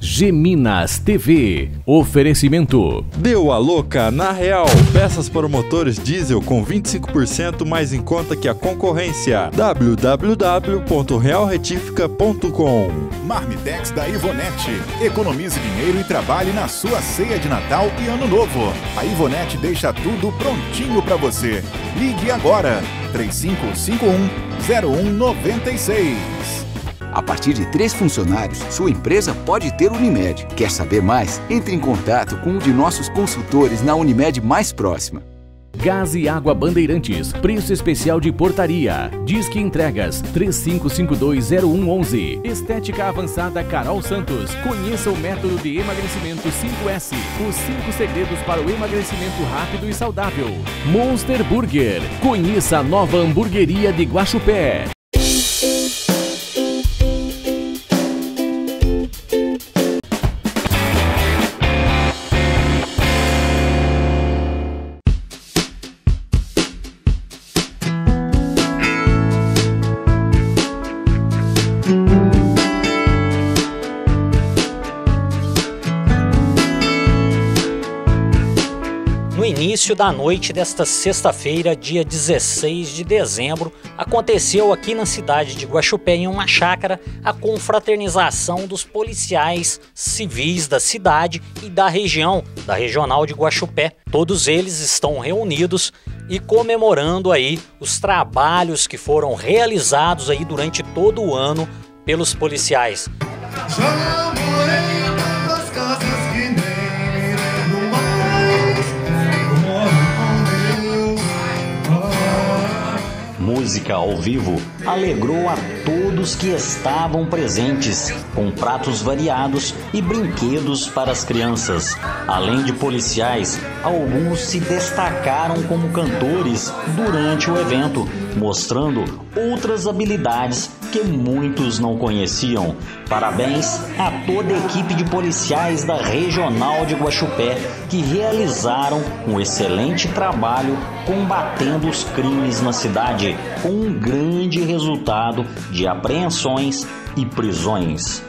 Geminas TV. Oferecimento. Deu a louca na Real. Peças para motores diesel com 25% mais em conta que a concorrência. www.realretifica.com Marmitex da Ivonete. Economize dinheiro e trabalhe na sua ceia de Natal e Ano Novo. A Ivonete deixa tudo prontinho para você. Ligue agora. 3551 0196. A partir de três funcionários, sua empresa pode ter Unimed. Quer saber mais? Entre em contato com um de nossos consultores na Unimed mais próxima. Gás e Água Bandeirantes. Preço especial de portaria. Disque entregas 35520111. Estética avançada Carol Santos. Conheça o método de emagrecimento 5S. Os 5 segredos para o emagrecimento rápido e saudável. Monster Burger. Conheça a nova hamburgueria de Guaxupé. Início da noite desta sexta-feira, dia 16 de dezembro, aconteceu aqui na cidade de Guaxupé, em uma chácara, a confraternização dos policiais civis da cidade e da região, da regional de Guaxupé. Todos eles estão reunidos e comemorando aí os trabalhos que foram realizados aí durante todo o ano pelos policiais. Música ao vivo alegrou a todos que estavam presentes, com pratos variados e brinquedos para as crianças. Além de policiais, alguns se destacaram como cantores durante o evento, mostrando outras habilidades que muitos não conheciam. Parabéns a toda a equipe de policiais da Regional de Guaxupé que realizaram um excelente trabalho combatendo os crimes na cidade, com um grande resultado de apreensões e prisões.